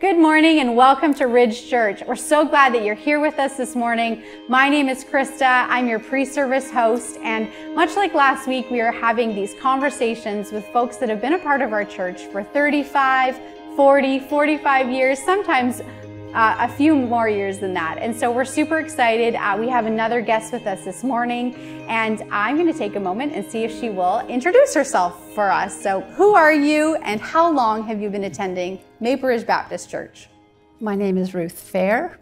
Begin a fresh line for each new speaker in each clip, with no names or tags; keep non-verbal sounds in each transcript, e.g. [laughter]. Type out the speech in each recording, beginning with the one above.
Good morning and welcome to Ridge Church. We're so glad that you're here with us this morning. My name is Krista. I'm your pre service host. And much like last week, we are having these conversations with folks that have been a part of our church for 35, 40, 45 years, sometimes uh, a few more years than that. And so we're super excited. Uh, we have another guest with us this morning, and I'm going to take a moment and see if she will introduce herself for us. So, who are you, and how long have you been attending Maple Ridge Baptist Church?
My name is Ruth Fair,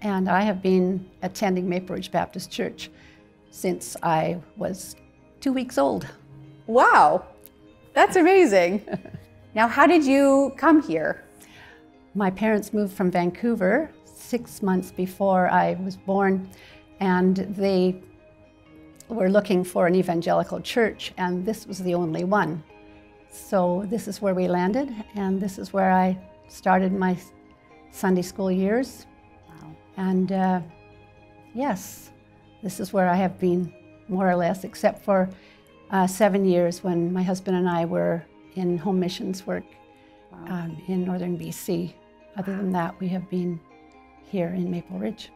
and I have been attending Maple Ridge Baptist Church since I was two weeks old.
Wow, that's amazing. [laughs] now, how did you come here?
My parents moved from Vancouver six months before I was born, and they were looking for an evangelical church, and this was the only one. So this is where we landed, and this is where I started my Sunday school years. Wow. And uh, yes, this is where I have been more or less, except for uh, seven years when my husband and I were in home missions work wow. um, in northern BC. Other than that, we have been here in Maple Ridge.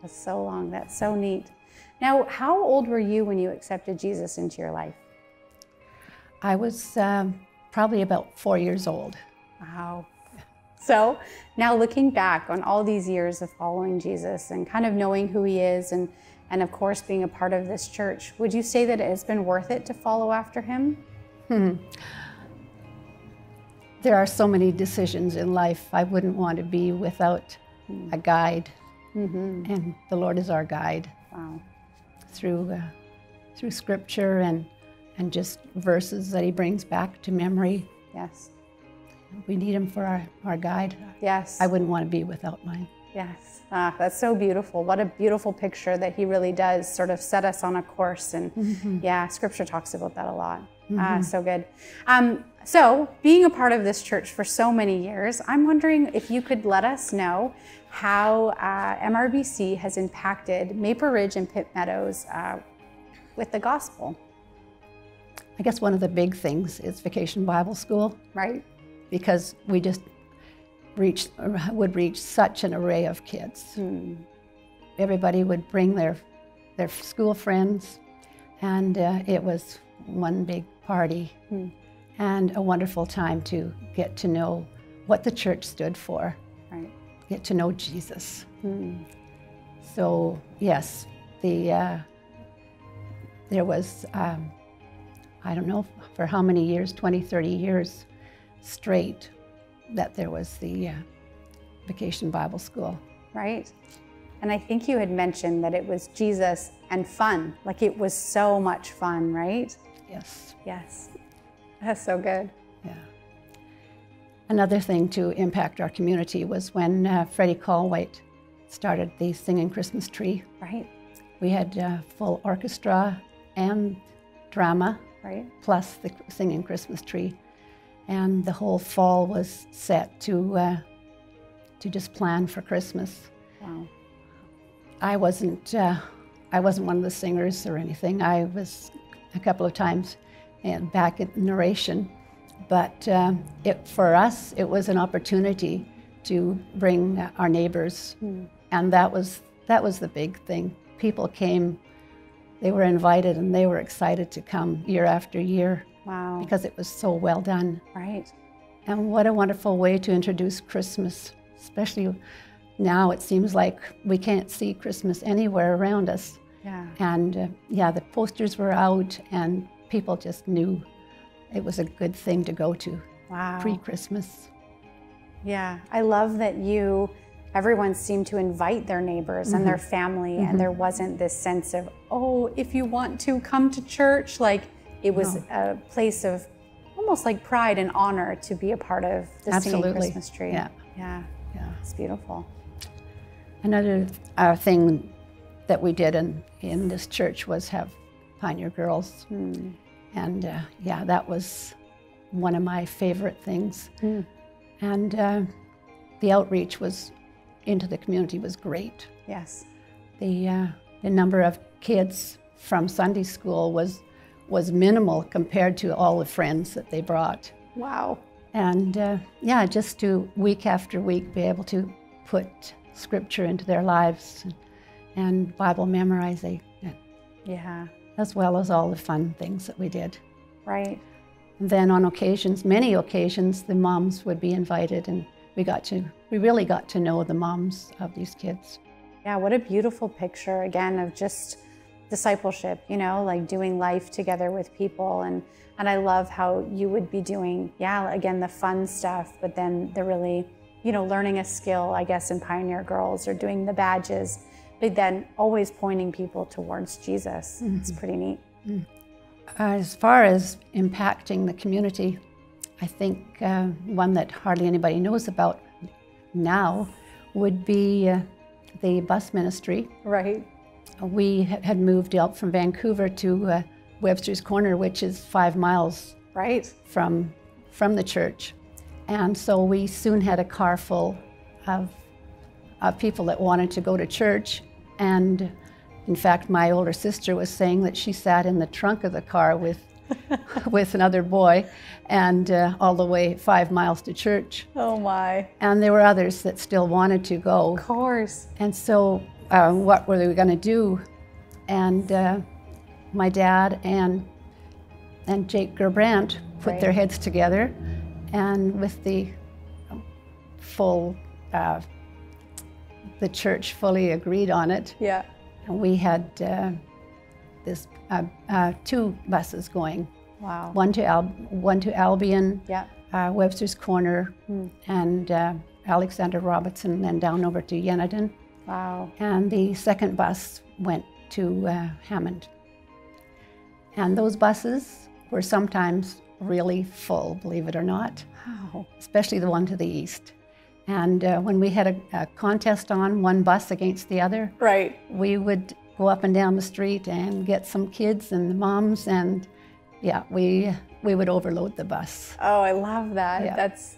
That's so long. That's so neat. Now, how old were you when you accepted Jesus into your life?
I was um, probably about four years old.
Wow. So now looking back on all these years of following Jesus and kind of knowing who he is and, and of course being a part of this church, would you say that it has been worth it to follow after him?
Hmm there are so many decisions in life. I wouldn't want to be without a guide, mm-hmm. and the Lord is our guide. Wow. Through uh, through Scripture and and just verses that He brings back to memory.
Yes.
We need Him for our, our guide.
Yes.
I wouldn't want to be without mine.
Yes. Ah, that's so beautiful. What a beautiful picture that He really does sort of set us on a course. And mm-hmm. yeah, Scripture talks about that a lot. Ah, mm-hmm. Ah, so good. Um, so, being a part of this church for so many years, I'm wondering if you could let us know how uh, MRBC has impacted Maple Ridge and Pitt Meadows uh, with the gospel.
I guess one of the big things is Vacation Bible School.
Right.
Because we just reached, would reach such an array of kids. Hmm. Everybody would bring their, their school friends, and uh, it was one big party. Hmm and a wonderful time to get to know what the church stood for, right. get to know Jesus. Mm. So yes, the uh, there was um, I don't know for how many years, 20, 30 years straight, that there was the uh, Vacation Bible School.
Right. And I think you had mentioned that it was Jesus and fun. Like it was so much fun, right?
Yes.
Yes. That's so good.
Yeah. Another thing to impact our community was when uh, Freddie Colwhite started the Singing Christmas Tree.
Right.
We had uh, full orchestra and drama,
right.
plus the Singing Christmas Tree. And the whole fall was set to, uh, to just plan for Christmas.
Wow.
I wasn't, uh, I wasn't one of the singers or anything. I was a couple of times and back at narration. But uh, it, for us, it was an opportunity to bring our neighbors, mm. and that was that was the big thing. People came, they were invited, and they were excited to come year after year.
Wow!
Because it was so well done.
Right.
And what a wonderful way to introduce Christmas, especially now. It seems like we can't see Christmas anywhere around us.
Yeah.
And uh, yeah, the posters were out, and people just knew it was a good thing to go to
wow.
pre-Christmas.
Yeah, I love that you, everyone seemed to invite their neighbors mm-hmm. and their mm-hmm. family, mm-hmm. and there wasn't this sense of, oh, if you want to come to church, like it was no. a place of almost like pride and honor to be a part of the
Absolutely.
Christmas tree.
Yeah,
yeah,
yeah,
it's beautiful.
Another uh, thing that we did in in this church was have Pioneer Girls. Mm. And uh, yeah, that was one of my favorite things. Mm. And uh, the outreach was into the community was great.
Yes.
The, uh, the number of kids from Sunday school was, was minimal compared to all the friends that they brought.
Wow.
And uh, yeah, just to week after week be able to put scripture into their lives and, Bible memorizing,
Yeah.
as well as all the fun things that we did.
Right.
And then on occasions, many occasions, the moms would be invited, and we got to, we really got to know the moms of these kids.
Yeah, what a beautiful picture again of just discipleship, you know, like doing life together with people and and I love how you would be doing, yeah, again the fun stuff, but then the really, you know, learning a skill, I guess, in Pioneer Girls or doing the badges, but then always pointing people towards Jesus. It's pretty neat.
As far as impacting the community, I think uh, one that hardly anybody knows about now would be uh, the bus ministry.
Right.
We had moved up from Vancouver to uh, Webster's Corner, which is five miles
Right.
from from the church, and so we soon had a car full of, of people that wanted to go to church. And in fact, my older sister was saying that she sat in the trunk of the car with [laughs] with another boy, and uh, all the way five miles to church.
Oh my.
And there were others that still wanted to go.
Of course.
And so, uh, what were we going to do? And uh, my dad and and Jake Gerbrandt put
Right.
their heads together, and with the full, uh, the church fully agreed on it.
Yeah.
And we had uh, this uh, uh, two buses going,
Wow.
one to Al- one to Albion,
Yeah.
uh, Webster's Corner, and uh, Alexander Robertson, and then down over to Yennadon
Wow.
and the second bus went to uh, Hammond. And those buses were sometimes really full, believe it or not,
Wow.
especially the one to the east. And uh, when we had a, a contest on one bus against the other,
Right.
we would go up and down the street and get some kids and the moms, and yeah, we we would overload the bus.
Oh, I love that.
Yeah.
That's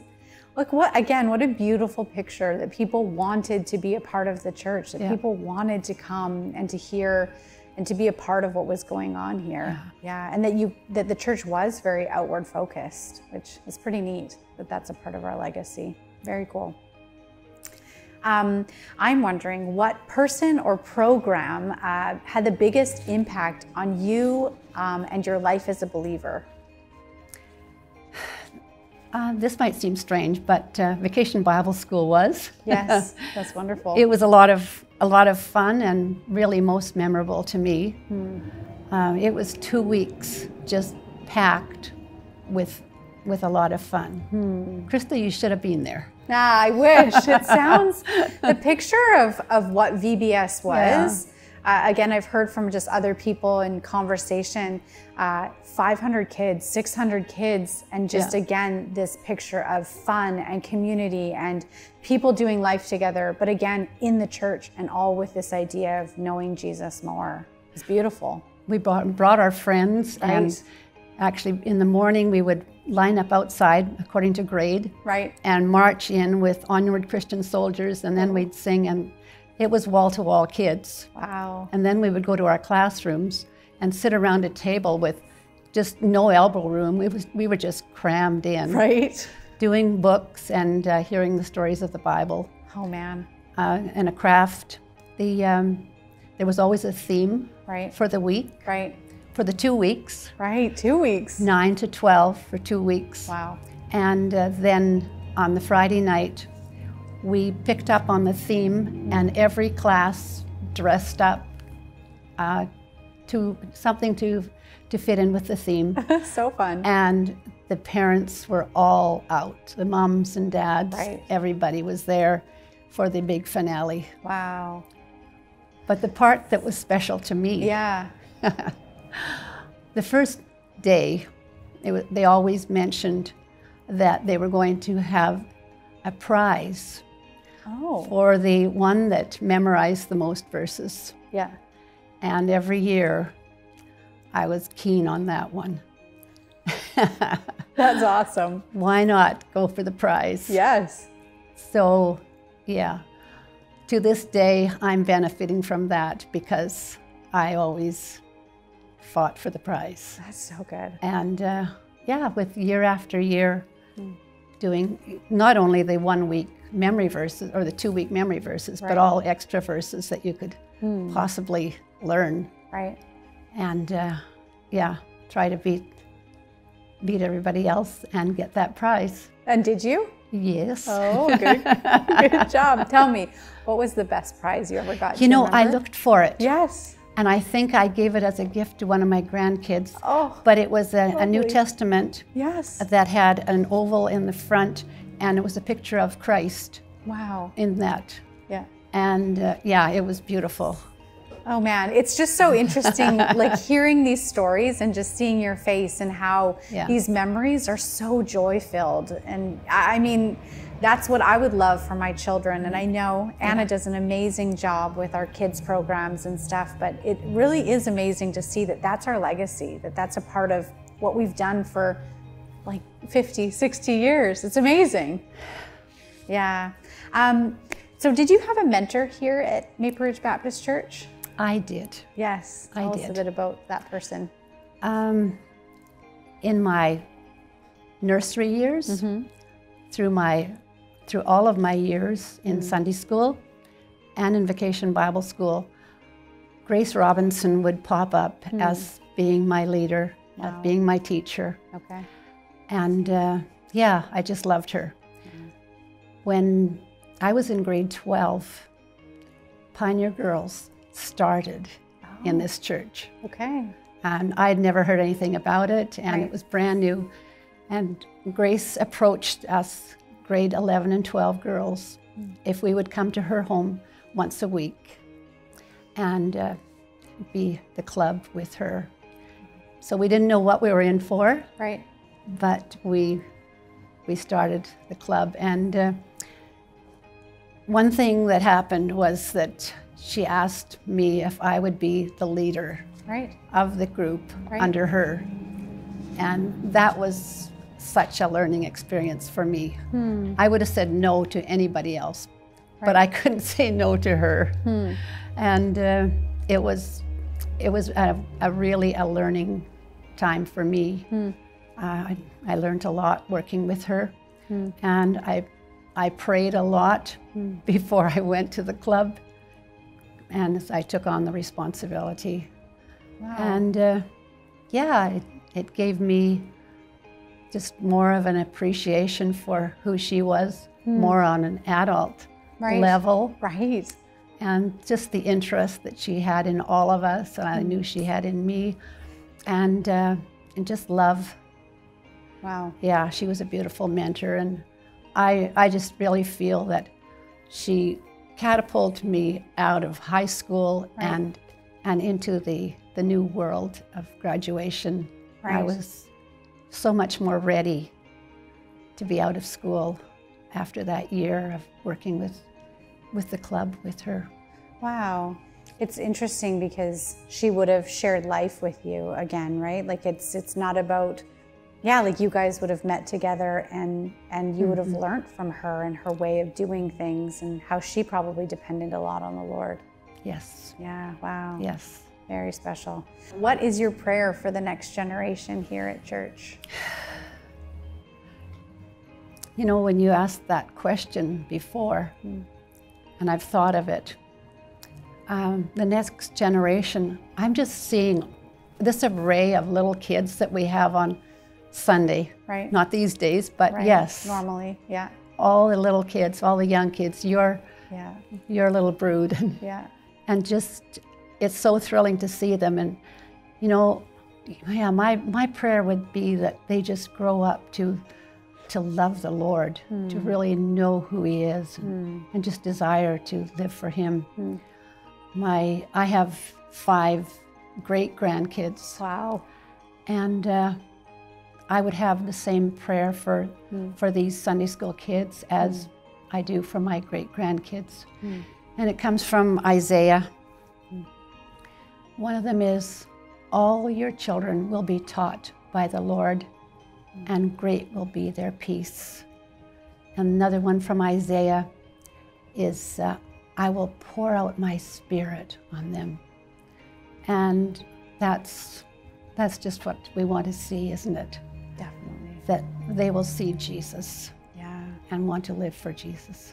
look what again, what a beautiful picture that people wanted to be a part of the church, that
Yeah.
people wanted to come and to hear and to be a part of what was going on here. Yeah. And that you that the church was very outward focused, which is pretty neat that that's a part of our legacy. Very cool. Um, I'm wondering what person or program uh, had the biggest impact on you um, and your life as a believer? [sighs]
Uh, this might seem strange, but uh, Vacation Bible School was.
Yes, [laughs] that's wonderful.
It was a lot of a lot of fun and really most memorable to me. Uh, it was two weeks just packed with with a lot of fun. Krista, you should have been there.
Ah, I wish. It sounds the picture of, of what VBS was. Uh, again, I've heard from just other people in conversation uh, 500 kids, 600 kids, and just
Yeah.
again, this picture of fun and community and people doing life together, but again, in the church and all with this idea of knowing Jesus more. It's beautiful.
We brought, brought our friends, and actually in the morning we would line up outside according to grade
Right?
and march in with onward Christian soldiers, and then we'd sing, and it was wall to wall kids.
Wow.
And then we would go to our classrooms and sit around a table with just no elbow room. We, was, we were just crammed in,
Right?
doing books and uh, hearing the stories of the Bible
Oh, man.
uh, and a craft. The, um, there was always a theme
Right?
for the week,
Right?
For the two weeks,
Right. Two weeks.
9 to 12 for two weeks.
Wow.
And uh, then on the Friday night, we picked up on the theme, and every class dressed up uh, to something to to fit in with the theme. [laughs]
so fun.
and the parents were all out. The moms and dads,
Right.
everybody was there for the big finale.
Wow.
But the part that was special to me,
Yeah. [laughs]
the first day, it wa they always mentioned that they were going to have a prize
Oh.
for the one that memorized the most verses.
Yeah.
And every year, I was keen on that one. [laughs]
That's awesome.
Why not go for the prize?
Yes.
So, yeah, to this day, I'm benefiting from that because I always fought for the prize.
That's so good.
And uh, yeah, with year after year, doing not only the one week memory verses or the two week memory verses,
Right.
but all extra verses that you could possibly learn.
Right.
And uh, yeah, try to beat beat everybody else and get that prize.
And did you?
Yes.
Oh, [laughs] good. good job. Tell me, what was the best prize you ever got?
You know, I looked for it.
Yes.
And I think I gave it as a gift to one of my grandkids.
Oh,
But it was a, a New. Testament
yes.
that had an oval in the front, and it was a picture of Christ
Wow.
in that.
Yeah.
And uh, yeah, it was beautiful.
Oh man, it's just so interesting, [laughs] like hearing these stories and just seeing your face and how
Yeah.
these memories are so joy filled. And I I mean, that's what I would love for my children. And I know Anna does an amazing job with our kids' programs and stuff, but it really is amazing to see that that's our legacy, that that's a part of what we've done for like 50, 60 years. It's amazing. Yeah. Um, so, did you have a mentor here at Maple Ridge Baptist Church?
I did.
Yes.
I
Tell us a
did.
bit about that person.
Um, in my nursery years, through my through all of my years in mm. Sunday school and in vacation Bible school, Grace Robinson would pop up hmm. as being my leader, as being my teacher.
Okay.
And uh, yeah, I just loved her. Mm. When I was in grade 12, Pioneer Girls started in oh. this church.
Okay.
And I'd never heard anything about it, and
Right.
it was brand new. And Grace approached us, grade 11 and 12 girls, if we would come to her home once a week and uh, be the club with her. So we didn't know what we were in for,
Right.
but we we started the club and uh, one thing that happened was that she asked me if I would be the leader
Right.
of the group
Right.
under her and that was such a learning experience for me. I would have said no to anybody else but I couldn't [laughs] say no to her. And uh, it was it was a, a really a learning time for me. Uh, I, I learned a lot working with her, and I, I prayed a lot before I went to the club, and I took on the responsibility.
Wow.
And uh, yeah, it, it gave me just more of an appreciation for who she was, more on an adult
Right.
level,
right.
and just the interest that she had in all of us, and I knew she had in me, and uh, and just love
Wow.
yeah, she was a beautiful mentor, and I, I just really feel that she catapulted me out of high school
Right.
and, and into the, the new world of graduation. I
Right.
was so much more ready to be out of school after that year of working with, with the club with her.
Wow. It's interesting because she would have shared life with you again, right? Like it's it's not about yeah, like you guys would have met together and and you would have mm-hmm. learned from her and her way of doing things and how she probably depended a lot on the Lord.
Yes,
Yeah, wow.
yes.
Very special. What is your prayer for the next generation here at church?
You know, when you asked that question before, and I've thought of it, um, the next generation, I'm just seeing this array of little kids that we have on Sunday.
Right.
Not these days, but
Right?
yes,
Normally. Yeah.
all the little kids, all the young kids, your
Yeah.
your little brood, [laughs]
Yeah.
and just it's so thrilling to see them. And you know, yeah, my my prayer would be that they just grow up to to love the Lord, to hmm. really know who He is, and, hmm. and just desire to live for Him. Hmm. My I have five great grandkids,
Wow.
and uh, I would have the same prayer for for these Sunday school kids as I do for my great grandkids. And it comes from Isaiah. One of them is, All your children will be taught by the Lord, and great will be their peace. Another one from Isaiah is, uh, I will pour out my spirit on them. And that's, that's just what we want to see, isn't it?
Definitely.
That they will see Jesus. Yeah. and want to live for Jesus.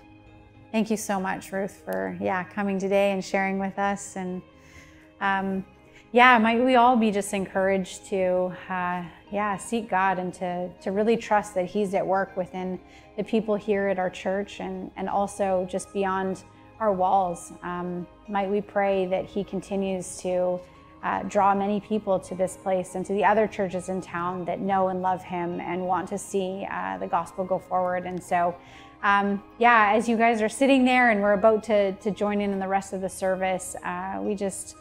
Thank you so much, Ruth, for yeah coming today and sharing with us. And um, yeah, might we all be just encouraged to uh, yeah seek God and to to really trust that He's at work within the people here at our church and and also just beyond our walls. Um, might we pray that He continues to uh, draw many people to this place and to the other churches in town that know and love Him and want to see uh, the gospel go forward. And so, um, yeah, as you guys are sitting there and we're about to, to join in in the rest of the service, uh, we just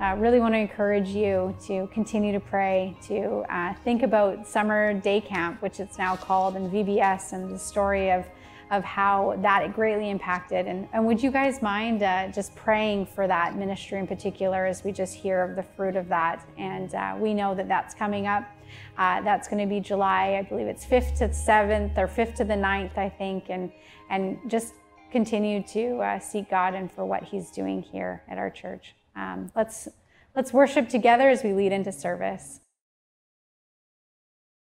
uh, really want to encourage you to continue to pray, to uh, think about Summer Day Camp, which it's now called, and VBS, and the story of of how that greatly impacted. And, and would you guys mind uh, just praying for that ministry in particular as we just hear of the fruit of that? And uh, we know that that's coming up. Uh, that's going to be July, I believe it's 5th to 7th or 5th to the 9th, I think. And, and just continue to uh, seek God and for what He's doing here at our church. Um, let's, let's worship together as we lead into service.